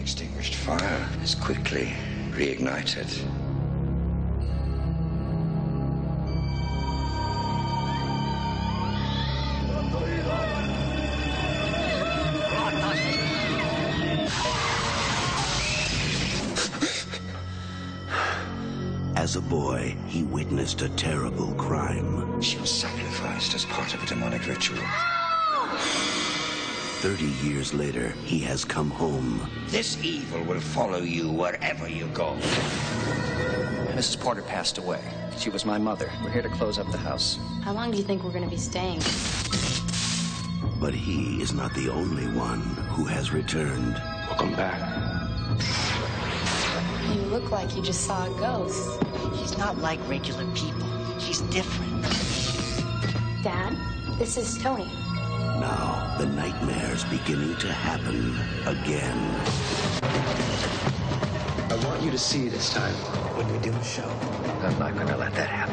extinguished fire is quickly reignited. As a boy, he witnessed a terrible crime. She was sacrificed as part of a demonic ritual. Thirty years later, he has come home. This evil will follow you wherever you go. Mrs. Porter passed away. She was my mother. We're here to close up the house. How long do you think we're going to be staying? But he is not the only one who has returned. Welcome back. You look like you just saw a ghost. He's not like regular people. He's different. Dad, this is Tony. Now, the nightmare's beginning to happen again. I want you to see this time when we do a show. I'm not going to let that happen.